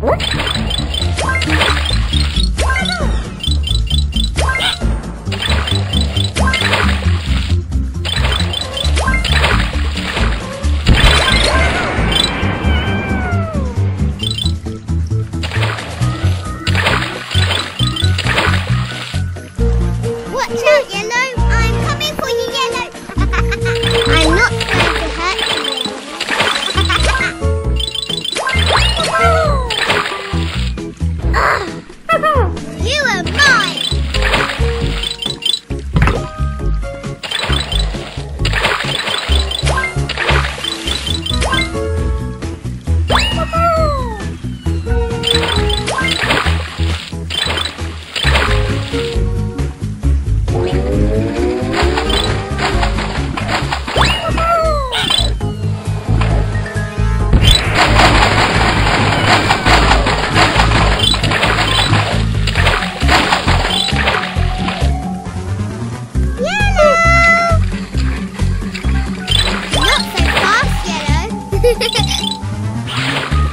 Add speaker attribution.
Speaker 1: What? フフフフ。